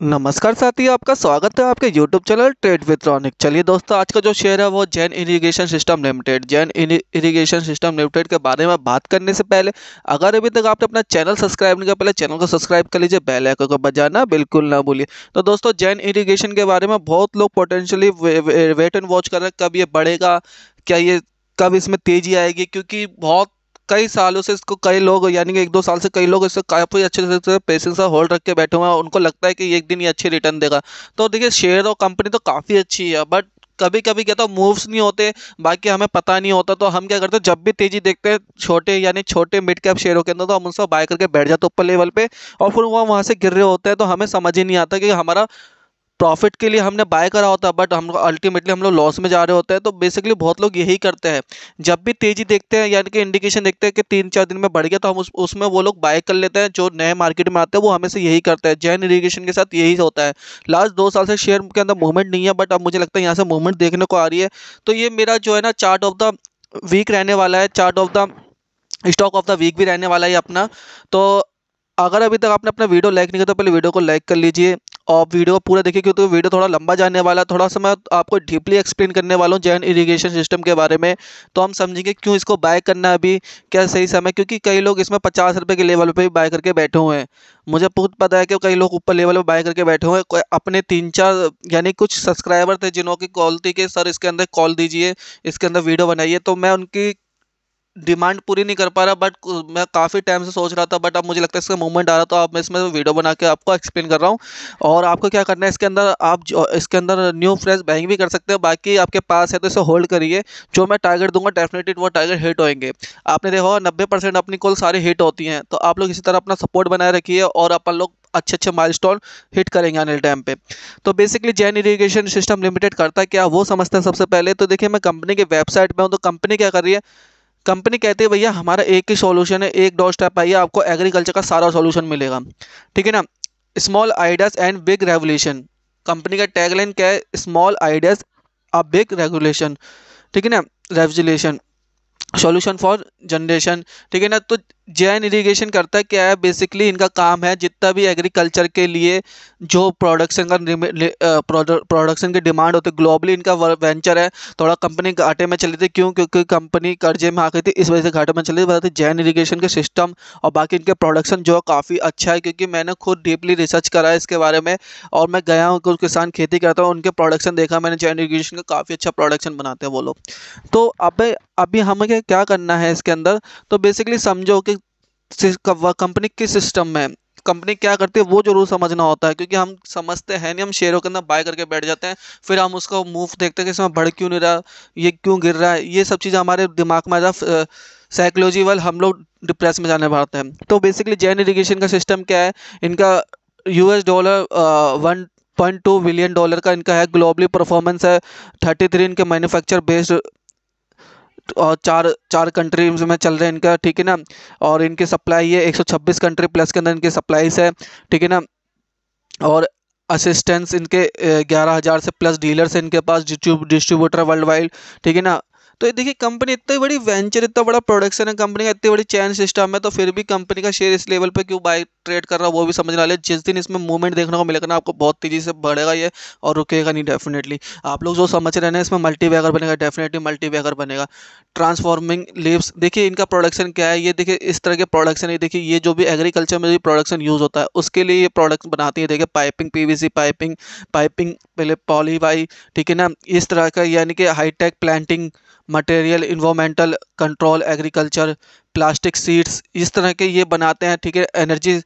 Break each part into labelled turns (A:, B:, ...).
A: नमस्कार साथी, आपका स्वागत है आपके YouTube channel trade with Ronik चलिए दोस्तों, आज का जो शेयर है वो Jain irrigation system limited Jain irrigation system limited के बारे में बात करने से पहले, अगर अभी तक आपने अपना चैनल सब्सक्राइब नहीं किया, पहले चैनल को सब्सक्राइब कर लीजिए बेल आइकन को बजाना बिल्कुल ना भूलिए। तो दोस्तों जैन इरीगेशन के बारे में बहुत लोग पोटेंशियली वेट एंड वॉच कर रहे हैं, कब ये बढ़ेगा, क्या ये कब इसमें तेज़ी आएगी, क्योंकि बहुत कई सालों से इसको कई लोग, यानी कि एक दो साल से कई लोग इससे काफ़ी अच्छे से पेशेंस से होल्ड रख के बैठे हुए हैं उनको लगता है कि एक दिन ये अच्छी रिटर्न देगा। तो देखिए शेयर और कंपनी तो काफ़ी अच्छी है बट कभी कभी क्या तो मूव्स नहीं होते, बाकी हमें पता नहीं होता तो हम क्या करते हैं, जब भी तेज़ी देखते हैं, छोटे, यानी छोटे मिड कैप शेयरों के अंदर तो हम उनसे बाय करके बैठ जाते ऊपर लेवल पे, और फिर वो वहाँ से गिर रहे होते हैं तो हमें समझ ही नहीं आता कि हमारा प्रॉफिट के लिए हमने बाय करा होता है बट हम अल्टीमेटली हम लोग लॉस में जा रहे होते हैं तो बेसिकली बहुत लोग यही करते हैं। जब भी तेज़ी देखते हैं, यानी कि इंडिकेशन देखते हैं कि तीन चार दिन में बढ़ गया तो हम उस, उसमें वो लोग बाय कर लेते हैं, जो नए मार्केट में आते हैं, वो हमें से यही करते हैं। जैन इरीगेशन के साथ यही होता है। लास्ट दो साल से शेयर के अंदर मूवमेंट नहीं है बट अब मुझे लगता है यहाँ से मूवमेंट देखने को आ रही है। तो ये मेरा जो है ना चार्ट ऑफ़ द वीक रहने वाला है chart of the stock of the week भी रहने वाला है अपना। तो अगर अभी तक आपने अपना वीडियो लाइक नहीं किया तो पहले वीडियो को लाइक कर लीजिए और वीडियो को पूरा देखिए, क्योंकि वीडियो थोड़ा लंबा जाने वाला थोड़ा सा मैं आपको डीपली एक्सप्लेन करने वाला हूँ जैन इरीगेशन सिस्टम के बारे में। तो हम समझेंगे क्यों इसको बाय करना अभी, क्या सही समय, क्योंकि कई लोग इसमें पचास रुपये के लेवल पर बाय करके बैठे हुए हैं। मुझे खुद पता है कि कई लोग ऊपर लेवल पर बाय करके बैठे हुए अपने तीन चार, यानी कुछ सब्सक्राइबर थे जिन्हों की कॉल थी कि सर इसके अंदर कॉल दीजिए, इसके अंदर वीडियो बनाइए। तो मैं उनकी डिमांड पूरी नहीं कर पा रहा बट मैं काफ़ी टाइम से सोच रहा था बट अब मुझे लगता है इसका मूवमेंट आ रहा तो अब मैं इसमें वीडियो बना के आपको एक्सप्लेन कर रहा हूँ। और आपको क्या करना है, इसके अंदर आप इसके अंदर न्यू फ्रेश बाइंग भी कर सकते हो, बाकी आपके पास है तो इसे होल्ड करिए। जो मैं टारगेट दूँगा डेफिनेटली वो टारगेट हिट होंगे आपने देखा नब्बे परसेंट अपनी कॉल सारी हिट होती हैं। तो आप लोग इसी तरह अपना सपोर्ट बनाए रखिए और अपन लोग अच्छे अच्छे माइलस्टोन हिट करेंगे आने टाइम पे। तो basically Jain irrigation system limited करता क्या, वो समझते हैं सबसे पहले। तो देखिए, मैं कंपनी के वेबसाइट में हूँ तो कंपनी क्या कर रही है? कंपनी कहती है, भैया, हमारा एक ही सॉल्यूशन है, एक डॉट स्टेप आइए आपको एग्रीकल्चर का सारा सॉल्यूशन मिलेगा। ठीक है ना? Small ideas and big regulation company का टैगलाइन क्या है? Small ideas a big regulation ठीक है ना? रेगुलेशन सॉल्यूशन फॉर जनरेशन ठीक है ना? तो जैन इरीगेशन करता है, क्या है? बेसिकली इनका काम है, जितना भी एग्रीकल्चर के लिए जो प्रोडक्शन का प्रोडक्शन की डिमांड होती है ग्लोबली इनका वेंचर है। थोड़ा कंपनी घाटे में चली थी, क्यों? क्योंकि कंपनी कर्जे में आ गई थी, इस वजह से घाटे में चली थी जैन इरीगेशन के सिस्टम और बाकी इनके प्रोडक्शन जो है काफ़ी अच्छा है, क्योंकि मैंने खुद डीपली रिसर्च करा है इसके बारे में, और मैं गया हूँ, कुछ किसान खेती करता हूँ, उनके प्रोडक्शन देखा मैंने जैन इरीगेशन का काफ़ी अच्छा प्रोडक्शन बनाते हैं वो लोग। तो अब अभी हमें क्या करना है इसके अंदर? तो बेसिकली समझो कि कंपनी किस सिस्टम में कंपनी क्या करती है, वो ज़रूर समझना होता है, क्योंकि हम समझते हैं नहीं, हम शेयरों के अंदर बाय करके बैठ जाते हैं, फिर हम उसका मूव देखते हैं कि इसमें बढ़ क्यों नहीं रहा, ये क्यों गिर रहा है, ये सब चीज़ें हमारे दिमाग में आ साइकोलॉजी वाल हम लोग डिप्रेस में जाने पड़ते हैं। तो बेसिकली जैन इरीगेशन का सिस्टम क्या है? इनका US dollar one point two billion dollar का इनका है ग्लोबली परफॉर्मेंस है थर्टी थ्री इनके मैन्युफैक्चर बेस्ड और चार चार कंट्रीज़ में चल रहे हैं इनका, ठीक है ना? और इनकी सप्लाई है 126 कंट्री प्लस के अंदर इनकी सप्लाईज है, ठीक है ना? और असिस्टेंस इनके ग्यारह हज़ार से प्लस डीलर्स हैं इनके पास डिस्ट्रीब्यूटर वर्ल्ड वाइड ठीक है ना? तो ये देखिए कंपनी इतनी बड़ी वेंचर इतना बड़ा प्रोडक्शन है कंपनी का इतनी बड़ी चैन सिस्टम है तो फिर भी कंपनी का शेयर इस लेवल पे क्यों बाय ट्रेड कर रहा है, वो भी समझने वाले जिस दिन इसमें मूवमेंट देखने को मिलेगा ना, आपको बहुत तेज़ी से बढ़ेगा ये और रुकेगा नहीं डेफिनेटली आप लोग जो समझ रहे हैं इसमें मल्टी बैगर बनेगा डेफिनेटली मल्टी बैगर बनेगा। ट्रांसफॉर्मिंग लिप्स देखिए, इनका प्रोडक्शन क्या है? ये देखिए, इस तरह के प्रोडक्शन है देखिए, ये जो भी एग्रीकल्चर में जो प्रोडक्शन यूज़ होता है, उसके लिए ये प्रोडक्ट बनाती है। देखिए पाइपिंग पीवीसी पाइपिंग पाइपिंग पहले पॉलीवाई ठीक है ना? इस तरह का यानी कि hitech planting material environmental control agriculture plastic seeds इस तरह के ये बनाते हैं, ठीक है एनर्जी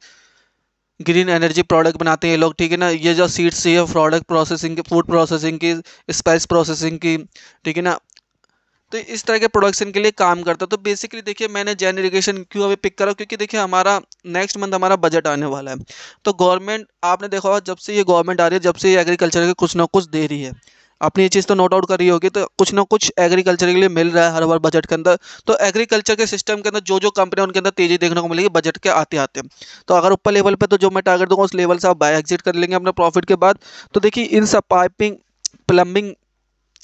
A: ग्रीन एनर्जी प्रोडक्ट बनाते हैं ये लोग, ठीक है ना, ये जो सीड्स ये प्रोडक्ट प्रोसेसिंग की फ़ूड प्रोसेसिंग की स्पाइस प्रोसेसिंग की, ठीक है ना तो इस तरह के प्रोडक्शन के लिए काम करता है। तो बेसिकली देखिए, मैंने जैन इरीगेशन क्यों अभी पिक करा? क्योंकि देखिए, हमारा नेक्स्ट मंथ हमारा बजट आने वाला है। तो गवर्नमेंट आपने देखा होगा, जब से ये गवर्नमेंट आ रही है, जब से ये एग्रीकल्चर के कुछ ना कुछ दे रही है। अपनी ये चीज़ तो नोट आउट करी होगी तो कुछ ना कुछ एग्रीकल्चर के लिए मिल रहा है हर बार बजट के अंदर। तो एग्रीकल्चर के सिस्टम के अंदर जो जो कंपनी उनके अंदर तेज़ी देखने को मिलेगी बजट के आते आते तो अगर ऊपर लेवल पे तो जो मैं टारगेट दूँगा, उस लेवल से आप बाय एग्जिट कर लेंगे अपने प्रॉफिट के बाद। तो देखिए, इन सब पाइपिंग प्लम्बिंग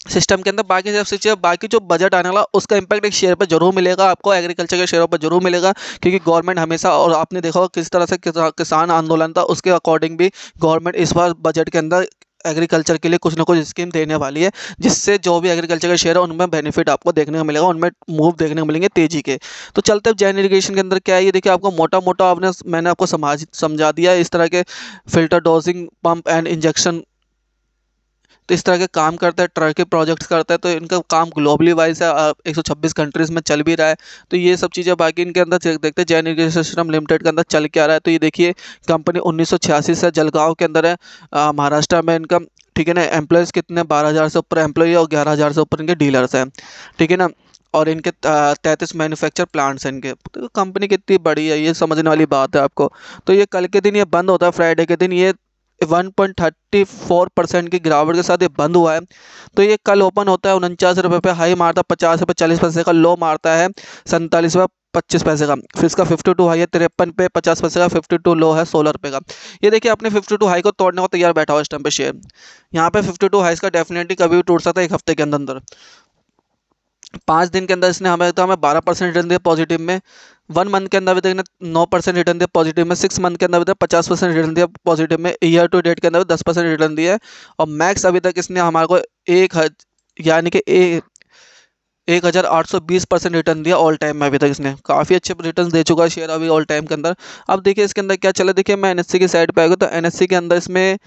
A: सिस्टम के अंदर बाकी सब चीज़ें, बाकी जो बजट आने वाला, उसका इम्पैक्ट एक शेयर पर ज़रूर मिलेगा, आपको एग्रीकल्चर के शेयरों पर ज़रूर मिलेगा, क्योंकि गवर्नमेंट हमेशा, और आपने देखा किस तरह से किसान आंदोलन था, उसके अकॉर्डिंग भी गवर्नमेंट इस बार बजट के अंदर एग्रीकल्चर के लिए कुछ ना कुछ स्कीम देने वाली है, जिससे जो भी एग्रीकल्चर के शेयर है, उनमें बेनिफिट आपको देखने को मिलेगा, उनमें मूव देखने को मिलेंगे तेज़ी के। तो चलते अब जैन इरीगेशन के अंदर क्या है, ये देखिए आपको मोटा मोटा आपने, मैंने आपको समझ, समझा दिया इस तरह के filter dosing pump and injection तो इस तरह के काम करता है ट्रक प्रोजेक्ट्स करता है तो इनका काम ग्लोबली वाइज है एक सौ छब्बीस कंट्रीज़ में चल भी रहा है। तो ये सब चीज़ें बाकी इनके अंदर देखते हैं, जैन इरीगेशन सिस्टम लिमिटेड के अंदर चल के आ रहा है। तो ये देखिए कंपनी उन्नीस सौ छियासी से जलगांव के अंदर है महाराष्ट्र में इनका, ठीक है ना एम्प्लॉयज़ कितने, बारह हज़ार से ऊपर एम्प्लॉय और ग्यारह हज़ार से ऊपर इनके डीलर्स हैं, ठीक है ना। और इनके तैंतीस मैन्युफैक्चर प्लांट्स हैं इनके। तो कंपनी कितनी बड़ी है, ये समझने वाली बात है आपको। तो ये कल के दिन ये बंद होता है फ्राइडे के दिन ये 1.34 परसेंट की गिरावट के साथ ये बंद हुआ है। तो ये कल ओपन होता है उनचास रुपये पे हाई मारता है, पचास रुपये चालीस पैसे का लो मारता है, सैंतालीस रुपये पच्चीस पैसे का। फिर इसका फिफ्टी टू हाई है, तिरपन पे पचास पैसे का फिफ्टी टू लो है, सोलह रुपये का। ये देखिए अपने फिफ्टी टू हाई को तोड़ने को तैयार बैठा हुआ इस टाइम पे शेयर यहाँ पे फिफ्टी टू हाई इसका डेफिनेटली कभी भी टूट सकता है एक हफ़्ते के अंदर। अंदर पाँच दिन के अंदर इसने हमें तो हमें बारह परसेंट दिया पॉजिटिव में। वन मंथ के अंदर भी देखना, नौ परसेंट रिटर्न दिया पॉजिटिव में सिक्स मंथ के अंदर भी पचास परसेंट रिटर्न दिया पॉजिटिव में ईयर टू डेट के अंदर दस परसेंट रिटर्न दिया है। और मैक्स अभी तक इसने हमारे को एक यानी कि एक हज़ार आठ सौ बीस परसेंट रिटर्न दिया ऑल टाइम में अभी तक इसने। काफ़ी अच्छे रिटर्न दे चुका है शेयर अभी ऑल टाइम के अंदर। अब देखिए इसके अंदर क्या चला, देखिए मैं एनएससी की साइड पे आएगा तो एनएससी के अंदर इसमें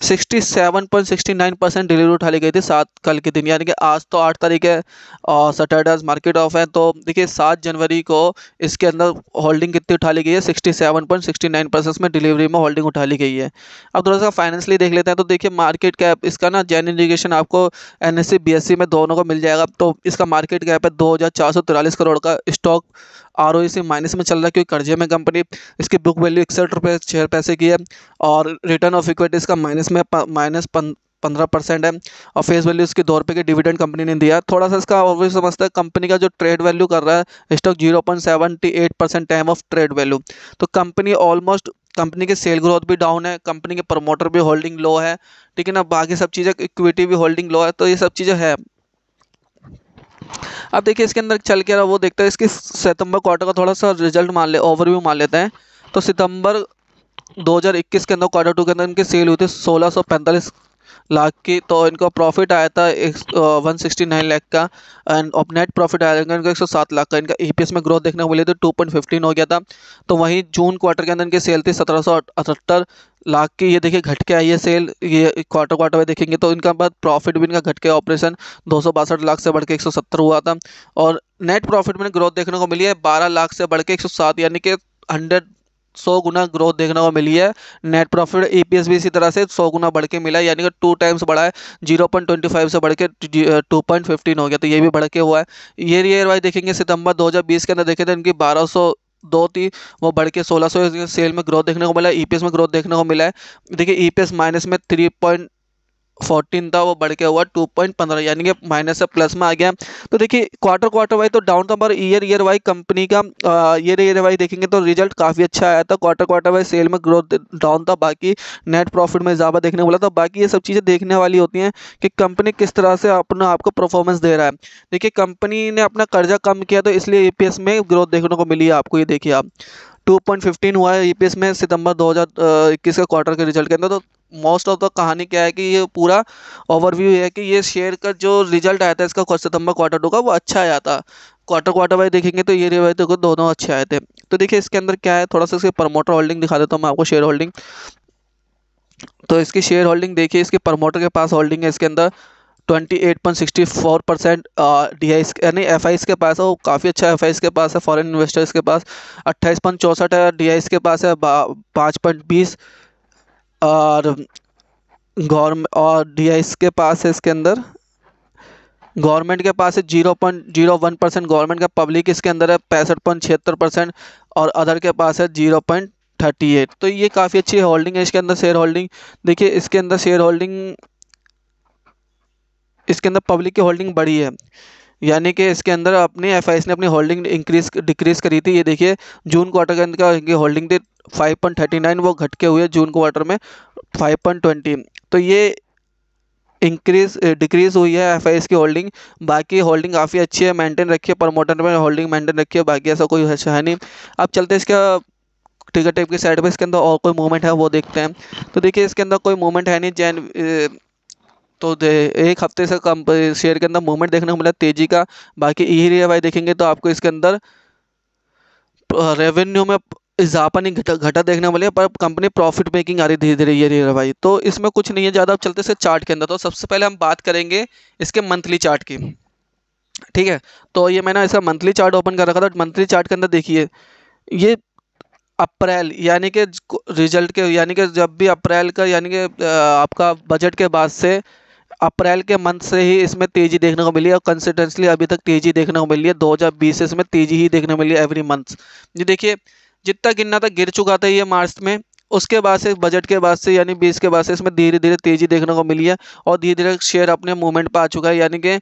A: sixty seven point sixty nine percent delivery उठा ली गई थी सात कल के दिन, यानी कि आज तो आठ तारीख है, और सैटरडे मार्केट ऑफ़ है तो देखिए सात जनवरी को इसके अंदर होल्डिंग कितनी उठा ली गई है? Sixty seven point sixty nine percent में डिलीवरी में होल्डिंग उठा ली गई है। अब थोड़ा सा फाइनेंशली देख लेते हैं तो देखिए मार्केट कैप इसका ना जैन इंडिकेशन आपको एन एस में दोनों को मिल जाएगा। तो इसका मार्केट कैप है दो करोड़ का stock R O C minus में चल रहा है, क्योंकि कर्जे में कंपनी इसकी बुक वैल्यू इकसठ रुपये छः पैसे की है, और रिटर्न ऑफ़ इक्विटी इसका माइनस में माइनस पंद्रह परसेंट है और फेस वैल्यू इसके दो रुपये की डिविडेंड कंपनी ने दिया। थोड़ा सा इसका ऑब्वियस समझता है कंपनी का जो ट्रेड वैल्यू कर रहा है stock zero point seventy eight percent time of trade value तो कंपनी ऑलमोस्ट कंपनी के सेल ग्रोथ भी डाउन है कंपनी के प्रमोटर भी होल्डिंग लो है, ठीक है ना? बाकी सब चीज़ें इक्विटी भी होल्डिंग लो है तो ये सब चीज़ें है। अब देखिए इसके अंदर चल के रहा, वो देखते हैं, इसके सितंबर क्वार्टर का थोड़ा सा रिज़ल्ट मान ले ओवरव्यू मान लेते हैं। तो सितंबर 2021 के अंदर क्वार्टर टू के अंदर इनके सेल हुई थी सोलह लाख की। तो इनका प्रॉफिट आया था एक वन सिक्सटी नाइन लाख का एंड और नेट प्रॉफिट आया था इनका एक सौ सात लाख का। इनका ई e में ग्रोथ देखने को मिली थी टू पॉइंट फिफ्टीन हो गया था। तो वहीं जून क्वार्टर के अंदर इनकी सेल थी सत्रह सौ अठहत्तर लाख की। ये देखिए घट के आई है सेल ये क्वार्टर क्वार्टर में देखेंगे तो इनका बाद प्रॉफिट भी इनका घट के ऑपरेशन दो सौ बासठ लाख से बढ़ के एक सौ सत्तर हुआ था। और नेट प्रॉफिट में ग्रोथ देखने को मिली है बारह लाख से बढ़ के एक सौ सात, यानी कि हंड्रेड सौ गुना ग्रोथ देखने को मिली है। नेट प्रॉफिट ईपीएस भी इसी तरह से सौ गुना बढ़ के मिला यानी कि टू टाइम्स बढ़ा है। ज़ीरो पॉइंट ट्वेंटी फाइव से बढ़ के टू पॉइंट फिफ्टीन हो गया तो ये भी बढ़ के हुआ है। ईयर ईयर वाइज देखेंगे, सितंबर दो हज़ार बीस के अंदर देखे थे, इनकी बारह सौ दो थी, वो बढ़ के सोलह सौ सेल में ग्रोथ देखने को मिला है ईपीएस में ग्रोथ देखने को मिला है। देखिए ईपीएस माइनस में थ्री पॉइंट फोर्टीन था, वो बढ़ के हुआ टू पॉइंट पंद्रह, यानी कि माइनस से प्लस में आ गया। तो देखिए क्वार्टर क्वार्टर वाइज तो डाउन था, पर ईयर ईयर वाइज कंपनी का ईयर ईयर वाइज देखेंगे तो रिज़ल्ट काफ़ी अच्छा आया था। क्वार्टर क्वार्टर वाइज सेल में ग्रोथ डाउन था, बाकी नेट प्रॉफिट में ज़्यादा देखने को मिला था। बाकी ये सब चीज़ें देखने वाली होती हैं कि कंपनी किस तरह से अपना आपको परफॉर्मेंस दे रहा है। देखिए कंपनी ने अपना कर्जा कम किया तो इसलिए एपीएस में ग्रोथ देखने को मिली है आपको, ये देखिए आप। टू पॉइंट फिफ्टीन हुआ है ई में सितंबर दो हज़ार इक्कीस के क्वार्टर के रिज़ल्ट के अंदर। तो मोस्ट ऑफ़ द कहानी क्या है कि ये पूरा ओवरव्यू है कि ये शेयर का जो रिज़ल्ट आया था इसका सितंबर क्वार्टर टू का, वो अच्छा आया था। क्वार्टर क्वार्टर वाइज देखेंगे तो ये रिवाइज देखो दोनों अच्छे आए थे। तो देखिए इसके अंदर क्या है, थोड़ा सा इसके प्रमोटर होल्डिंग दिखा देता हूँ मैं आपको शेयर होल्डिंग तो इसकी शेयर होल्डिंग देखिए, इसके प्रमोटर के पास होल्डिंग है इसके अंदर। Twenty eight point sixty four percent D I यानी एफ़ आई के पास है, वो काफ़ी अच्छा एफ़ आई के पास है फॉरेन इन्वेस्टर्स के पास। अट्ठाईस पॉइंट चौंसठ है डी आई के पास है पाँच पॉइंट बीस। और गवर्नमेंट और डी के पास है इसके अंदर। गवर्नमेंट के पास है zero point, zero one percent. Government का पब्लिक इसके अंदर है, पैंसठ पॉइंट छिहत्तर परसेंट। और अदर के पास है, ज़ीरो पॉइंट थर्टी एट। तो ये काफ़ी अच्छी होल्डिंग है इसके अंदर, शेयर होल्डिंग। देखिए, इसके अंदर शेयर होल्डिंग इसके अंदर पब्लिक की होल्डिंग बढ़ी है। यानी कि इसके अंदर अपनी एफ़ ने अपनी होल्डिंग इंक्रीज डिक्रीज करी थी। ये देखिए जून क्वार्टर के अंदर का होल्डिंग थी फाइव पॉइंट थर्टी नाइन वो घट के हुए जून क्वार्टर में फाइव पॉइंट ट्वेंटी तो ये इंक्रीज डिक्रीज हुई है एफ़ की होल्डिंग बाकी होल्डिंग काफ़ी अच्छी है मेंटेन रखी है प्रमोटर में होल्डिंग मेंटेन रखी है, बाकी ऐसा कोई अच्छा है नहीं। अब चलते इसका टिकट टाइप की साइड पर इसके अंदर और कोई मूवमेंट है, वो देखते हैं। तो देखिए, इसके अंदर कोई मूवमेंट है नहीं जैन तो एक हफ़्ते से कम शेयर के अंदर मूवमेंट देखने को मिला तेज़ी का, बाकी ई भाई देखेंगे तो आपको इसके अंदर रेवेन्यू में इजाफा नहीं, घटा घटा देखने मिले पर कंपनी प्रॉफिट मेकिंग आ रही धीरे धीरे, ये रही भाई तो इसमें कुछ नहीं है, ज़्यादा अब चलते से चार्ट के अंदर। तो सबसे पहले हम बात करेंगे इसके मंथली चार्ट की। ठीक है? तो ये मैंने इसका मंथली चार्ट ओपन कर रखा था मंथली चार्ट के अंदर देखिए, ये अप्रैल, यानी कि रिज़ल्ट के यानी कि जब भी अप्रैल का, यानी कि आपका बजट के बाद से अप्रैल के मंथ से ही इसमें तेज़ी देखने को मिली है और कंसिस्टेंसली अभी तक तेज़ी देखने को मिली है। 2020 से इसमें तेज़ी ही देखने को मिली है एवरी मंथ ये देखिए, जितना गिरना था गिर चुका था ये मार्च में। उसके बाद से बजट के बाद से यानी बीस के बाद से इसमें धीरे धीरे तेज़ी देखने को मिली है और धीरे धीरे शेयर अपने मूवमेंट पर आ चुका है। यानी कि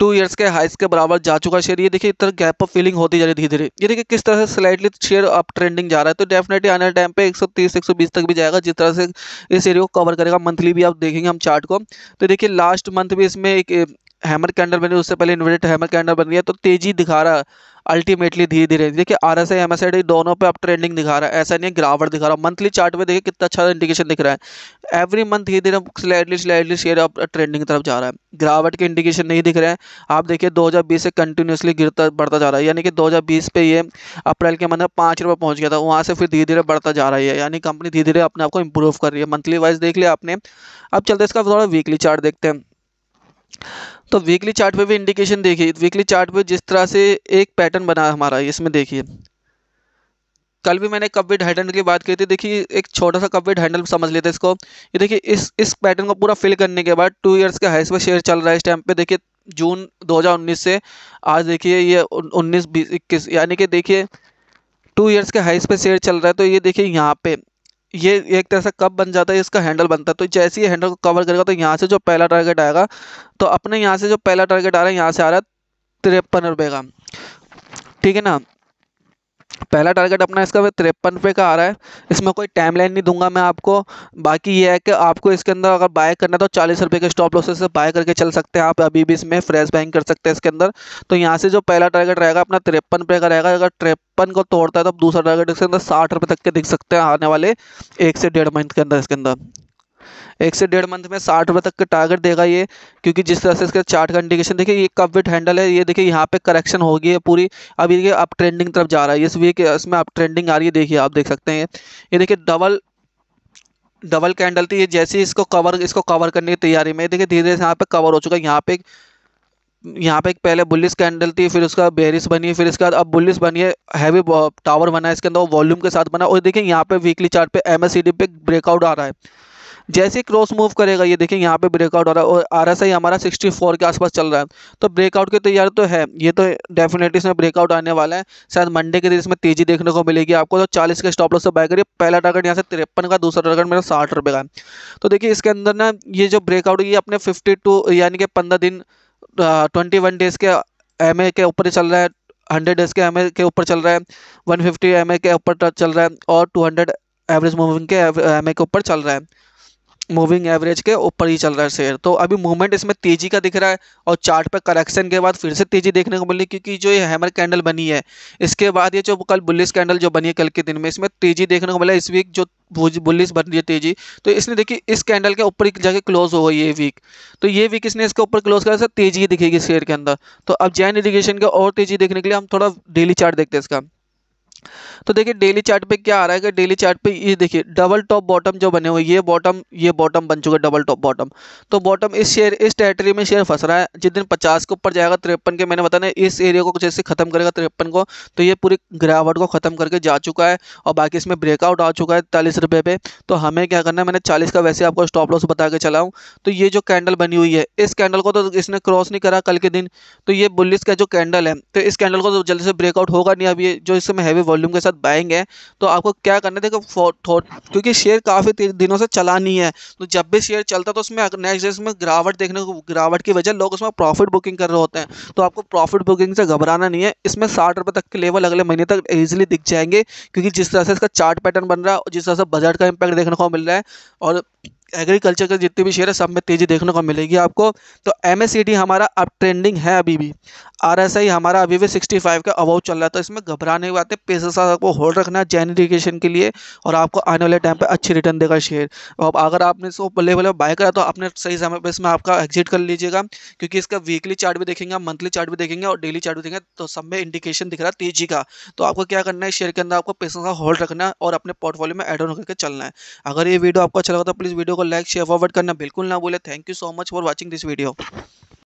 A: टू इयर्स के हाइस के बराबर जा चुका शेयर ये देखिए, इतना गैप ऑफ़ फीलिंग होती जा रही धीरे धीरे ये देखिए, किस तरह से स्लाइटली शेयर अप ट्रेंडिंग जा रहा है। तो डेफिनेटली आने टाइम पे 130 120 तक भी जाएगा। जिस तरह से इस एरिया को कवर करेगा मंथली भी आप देखेंगे हम चार्ट को। तो देखिए लास्ट मंथ भी इसमें एक हैमर कैंडल बनी, उससे पहले इन्वर्टेड हैमर कैंडल बन गया। तो तेज़ी दिखा रहा अल्टीमेटली धीरे धीरे देखिए R S I M S I D दोनों पे अब ट्रेंडिंग दिखा रहा है। ऐसा नहीं है, गिरावट दिखा रहा है। मंथली चार्ट में देखिए कितना अच्छा इंडिकेशन दिख रहा है। एवरी मंथ धीरे धीरे स्लाइडली स्लाइडली शेयर अब ट्रेंडिंग की तरफ़ जा रहा है। गिरावट के इंडिकेशन नहीं दिख रहे हैं। आप देखिए 2020 से कंटिन्यूसली गिरता, बढ़ता जा रहा है। यानी कि 2020 पे ये अप्रैल के मंथ पाँच रुपये पहुँच गया था। वहाँ से फिर धीरे धीरे बढ़ता जा रहा है यानी कंपनी धीरे धीरे अपने आप को इंप्रूव कर रही है। मंथली वाइज देख लिया आपने। अब चलते इसका थोड़ा वीकली चार्ट देखते हैं। तो वीकली चार्ट पे भी इंडिकेशन देखिए। वीकली चार्ट पे जिस तरह से एक पैटर्न बना हमारा, इसमें देखिए। कल भी मैंने कपवेट हैंडल की बात की थी। देखिए, एक छोटा सा कपवेट हैंडल समझ लेते इसको। ये देखिए, इस इस पैटर्न को पूरा फिल करने के बाद टू इयर्स का हाइस पर शेयर चल रहा है इस टाइम पे। देखिए, जून 2019 से आज देखिए ये उन्नीस, बीस, इक्कीस, यानी कि देखिए टू इयर्स के हाइस पे शेयर चल रहा है। तो ये देखिए यहाँ पे ये एक तरह से कब बन जाता है, इसका हैंडल बनता है। तो जैसे ही हैंडल को कवर करेगा तो यहाँ से जो पहला टारगेट आएगा तो अपने यहाँ से जो पहला टारगेट आ रहा है, यहाँ से आ रहा है तिरपन रुपये का। ठीक है ना? पहला टारगेट अपना इसका तिरपन रुपये का आ रहा है। इसमें कोई टाइम लाइन नहीं दूँगा मैं आपको। बाकी ये है कि आपको इसके अंदर अगर बाय करना है तो चालीस रुपये के स्टॉप लॉसेस से बाय करके चल सकते हैं आप। अभी भी इसमें फ्रेश बाइंग कर सकते हैं इसके अंदर। तो यहाँ से जो पहला टारगेट रहेगा, अपना तिरपन रुपये का रहेगा। अगर तिरपन को तोड़ता है तो दूसरा टारगेट इसके अंदर साठ रुपये तक के दिख सकते हैं आने वाले एक से डेढ़ मंथ के अंदर, इसके अंदर। एक से डेढ़ मंथ में साठ रुपये तक का टारगेट देगा ये, क्योंकि जिस तरह से इसका चार्ट का इंडिकेशन देखिए ये कब विट हैंडल है, ये देखिए यहाँ पे करेक्शन हो गई है पूरी। अभी ये अब ट्रेंडिंग तरफ़ जा रहा है, इस वीक इसमें अब ट्रेंडिंग आ रही है, देखिए आप देख सकते हैं। ये देखिए डबल डबल कैंडल थी, ये जैसे इसको कवर इसको कवर करने की तैयारी में, देखिए धीरे धीरे यहाँ पे कवर हो चुका है। यहाँ पे यहाँ पे एक पहले बुलिस कैंडल थी, फिर उसका बेरिस बनी, फिर इसके बाद अब बुलिस बनी है हैवी टावर बना है, इसके अंदर वॉल्यूम के साथ बना और देखिए यहाँ पे वीकली चार्ट पे एम पे ब्रेकआउट आ रहा है। जैसे क्रॉस मूव करेगा, ये देखिए यहाँ पे ब्रेकआउट हो रहा है और आर एस आई हमारा सिक्सटी फोर के आसपास चल रहा है। तो ब्रेकआउट की तैयारी तो है, ये तो डेफिनेटली इसमें ब्रेकआउट आने वाला है। शायद मंडे के दिन इसमें तेज़ी देखने को मिलेगी आपको तो चालीस के स्टॉप लॉस से बाय करिए। पहला टारगेट यहाँ से तिरपन का, दूसरा टारगेट मेरा साठ रुपये का तो देखिए इसके अंदर ना, ये जो ब्रेकआउट ये अपने फिफ्टी टू यानी कि पंद्रह दिन ट्वेंटी वन डेज़ के एमए के ऊपर चल रहा है हंड्रेड डेज़ के एमए के ऊपर चल रहा है वन फिफ्टी एम के ऊपर चल रहा है और टू हंड्रेड एवरेज मूविंग के एमए के ऊपर चल रहा है। मूविंग एवरेज के ऊपर ही चल रहा है शेयर। तो अभी मूवमेंट इसमें तेज़ी का दिख रहा है और चार्ट पे करेक्शन के बाद फिर से तेज़ी देखने को मिली क्योंकि जो ये हैमर कैंडल बनी है, इसके बाद ये जो कल बुलिस कैंडल जो बनी है कल के दिन में, इसमें तेज़ी देखने को मिला। इस वीक जो बुलिस बन रही है तेज़ी तो इसने देखिए इस कैंडल के ऊपर जाके क्लोज हो गई ये वीक तो ये वीक इसने इसके ऊपर क्लोज करा तेज़ी ही दिखेगी शेयर के अंदर। तो अब जैन इरीगेशन के और तेज़ी देखने के लिए हम थोड़ा डेली चार्ट देखते हैं इसका। तो देखिए डेली चार्ट पे क्या आ रहा है कि डेली चार्ट पे ये देखिए डबल टॉप बॉटम जो बने हुए, ये बॉटम ये बॉटम बन चुका है डबल टॉप बॉटम तो बॉटम इस शेयर इस टेरिटरी में शेयर फंस रहा है। जिस दिन पचास के ऊपर जाएगा, तिरपन के, मैंने बताया इस एरिया को जैसे खत्म करेगा, तिरपन को तो ये पूरी गिरावट को खत्म करके जा चुका है और बाकी इसमें ब्रेकआउट आ चुका है चालीस रुपये पे। तो हमें क्या करना है, मैंने चालीस का वैसे आपको स्टॉप लॉस बता के चलाऊँ तो ये जो कैंडल बनी हुई है, इस कैंडल को तो इसने क्रॉस नहीं करा कल के दिन। तो ये बुलिस का जो कैंडल है तो इस कैंडल को तो जल्दी से ब्रेकआउट होगा नहीं अभी जो इसमें हैवी वॉल्यूम के साथ बाइंग है तो आपको क्या करना है? देखो क्योंकि शेयर काफ़ी दिनों से चला नहीं है तो जब भी शेयर चलता तो उसमें नेक्स्ट में गिरावट देखने को, गिरावट की वजह लोग उसमें प्रॉफिट बुकिंग कर रहे होते हैं तो आपको प्रॉफिट बुकिंग से घबराना नहीं है। इसमें साठ रुपये तक के लेवल अगले महीने तक ईजिली दिख जाएँगे, क्योंकि जिस तरह से इसका चार्ट पैटर्न बन रहा है, जिस तरह से बजट का इम्पैक्ट देखने को मिल रहा है, और एग्रीकल्चर के जितने भी शेयर है, सब में तेज़ी देखने को मिलेगी आपको। तो एम हमारा अब ट्रेंडिंग है अभी भी। आरएसआई हमारा अभी भी सिक्सटी फाइव का अबाउ चल रहा है तो इसमें घबराने की बात है पैसे आपको होल्ड रखना है जैन इरीगेशन के लिए, और आपको आने वाले टाइम पर अच्छी रिटर्न देगा शेयर और अगर आपने इसको बल्ले बल्ले बाय करा तो आपने सही समय पर इसमें आपका एग्जिट कर लीजिएगा, क्योंकि इसका वीकली चार्ट भी देखेंगे मंथली चार्ट भी देखेंगे, और डेली चार्ट भी देखेंगे तो सब में इंडिकेशन दिख रहा है तेज़ी का। तो आपको क्या करना है शेयर के अंदर आपको पैसों होल्ड रखना है, और अपने पोर्टफोलियो में एड ऑन करके चलना है। अगर ये वीडियो आपको अच्छा लगा तो प्लीज़ वीडियो को लाइक शेयर फॉरवर्ड करना बिल्कुल ना बोले thank you so much for watching this video